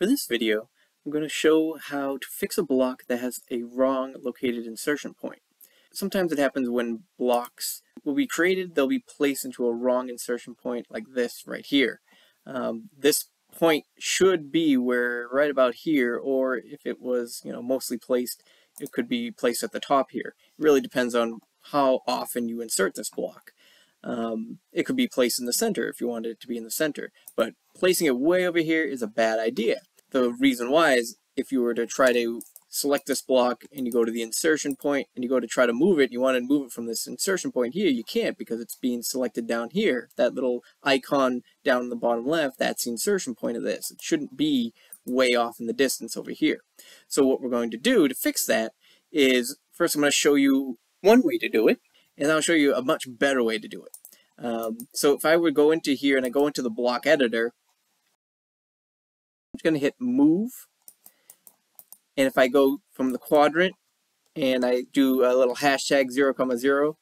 For this video, I'm going to show how to fix a block that has a wrong located insertion point. Sometimes it happens when blocks will be created, they'll be placed into a wrong insertion point like this right here. Um, this point should be where right about here, or if it was you know mostly placed, it could be placed at the top here. It really depends on how often you insert this block. Um, it could be placed in the center if you wanted it to be in the center, but placing it way over here is a bad idea. The reason why is if you were to try to select this block and you go to the insertion point and you go to try to move it, you want to move it from this insertion point here, you can't because it's being selected down here. That little icon down in the bottom left, that's the insertion point of this. It shouldn't be way off in the distance over here. So what we're going to do to fix that is first I'm going to show you one way to do it and I'll show you a much better way to do it. Um, so if I would go into here and I go into the block editor, just going to hit move. And if I go from the quadrant and I do a little hashtag 0, comma 0,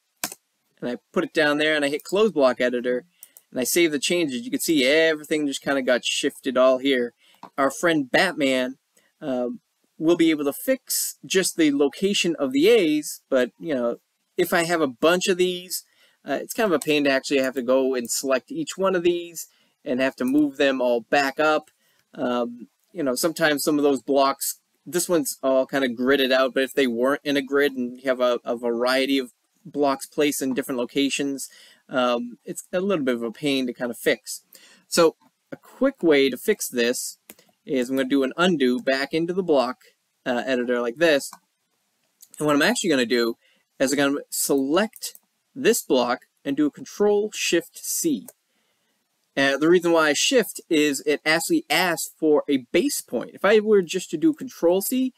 and I put it down there and I hit close block editor and I save the changes, you can see everything just kind of got shifted all here. Our friend Batman um, will be able to fix just the location of the A's, but you know, if I have a bunch of these, uh, it's kind of a pain to actually have to go and select each one of these and have to move them all back up. Um, you know, sometimes some of those blocks, this one's all kind of gridded out, but if they weren't in a grid and you have a, a variety of blocks placed in different locations, um, it's a little bit of a pain to kind of fix. So a quick way to fix this is I'm going to do an undo back into the block uh, editor like this. And what I'm actually going to do is I'm going to select this block and do a Control Shift C. Uh, the reason why I shift is it actually asks for a base point. If I were just to do Control C,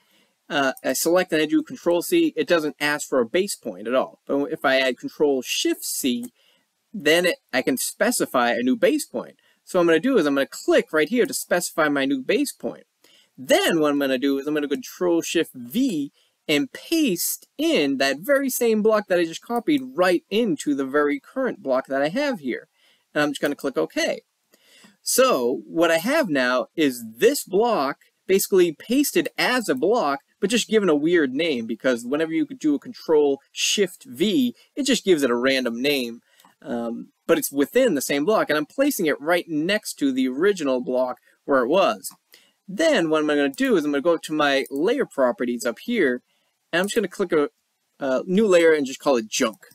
uh, I select and I do Control C, it doesn't ask for a base point at all. But if I add Control Shift C, then it, I can specify a new base point. So what I'm going to do is I'm going to click right here to specify my new base point. Then what I'm going to do is I'm going to Control Shift V and paste in that very same block that I just copied right into the very current block that I have here. And I'm just going to click OK. So what I have now is this block basically pasted as a block, but just given a weird name because whenever you do a Control Shift V, it just gives it a random name. Um, but it's within the same block, and I'm placing it right next to the original block where it was. Then what I'm going to do is I'm going to go to my layer properties up here, and I'm just going to click a, a new layer and just call it junk.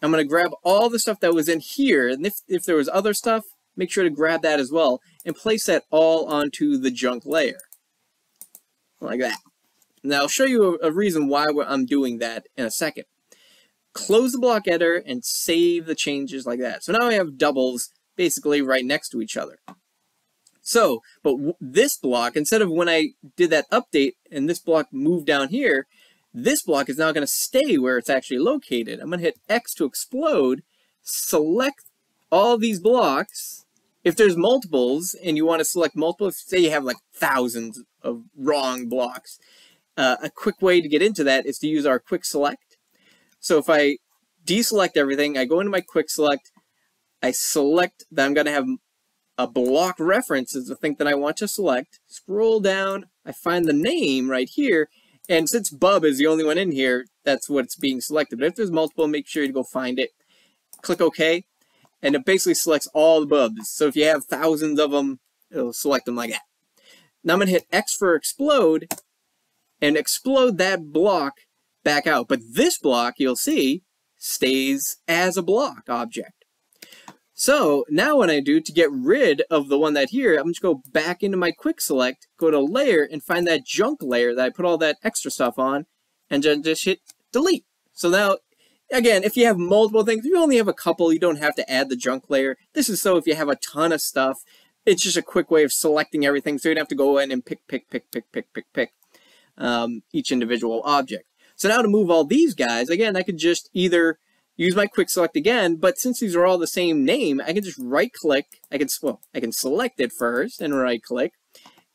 I'm going to grab all the stuff that was in here, and if, if there was other stuff, make sure to grab that as well, and place that all onto the junk layer. Like that. Now I'll show you a, a reason why I'm doing that in a second. Close the block editor and save the changes like that. So now I have doubles basically right next to each other. So, but this block, instead of when I did that update and this block moved down here, this block is now going to stay where it's actually located. I'm going to hit X to explode, select all these blocks. If there's multiples and you want to select multiples, say you have like thousands of wrong blocks, uh, a quick way to get into that is to use our quick select. So if I deselect everything, I go into my quick select, I select that I'm going to have a block reference is the thing that I want to select. Scroll down, I find the name right here, and since Bub is the only one in here, that's what's being selected. But if there's multiple, make sure you go find it. Click OK, and it basically selects all the Bubs. So if you have thousands of them, it'll select them like that. Now I'm going to hit X for explode, and explode that block back out. But this block, you'll see, stays as a block object. So now what I do to get rid of the one that here, I'm just go back into my quick select, go to layer and find that junk layer that I put all that extra stuff on and just hit delete. So now, again, if you have multiple things, if you only have a couple, you don't have to add the junk layer. This is so if you have a ton of stuff, it's just a quick way of selecting everything so you don't have to go in and pick, pick, pick, pick, pick, pick, pick um, each individual object. So now to move all these guys, again, I could just either use my quick select again, but since these are all the same name, I can just right click, I can, well, I can select it first and right click,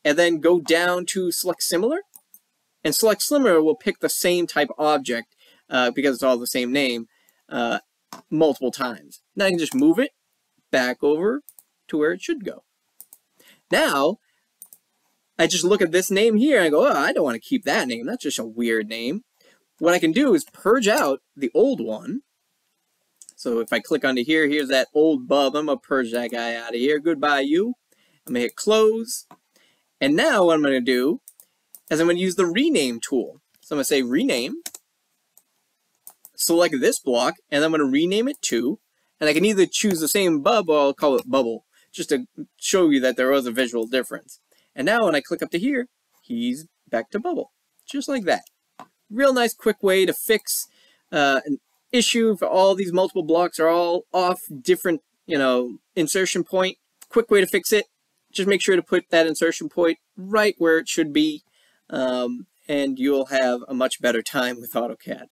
and then go down to select similar, and select similar will pick the same type object uh, because it's all the same name uh, multiple times. Now I can just move it back over to where it should go. Now, I just look at this name here and I go, oh, I don't want to keep that name. That's just a weird name. What I can do is purge out the old one. So if I click onto here, here's that old bub. I'm going to purge that guy out of here. Goodbye, you. I'm going to hit close. And now what I'm going to do is I'm going to use the rename tool. So I'm going to say rename, select this block, and I'm going to rename it to, and I can either choose the same bub or I'll call it bubble, just to show you that there was a visual difference. And now when I click up to here, he's back to bubble, just like that. Real nice quick way to fix uh, an issue for all these multiple blocks are all off different, you know, insertion point. Quick way to fix it. Just make sure to put that insertion point right where it should be, um, and you'll have a much better time with AutoCAD.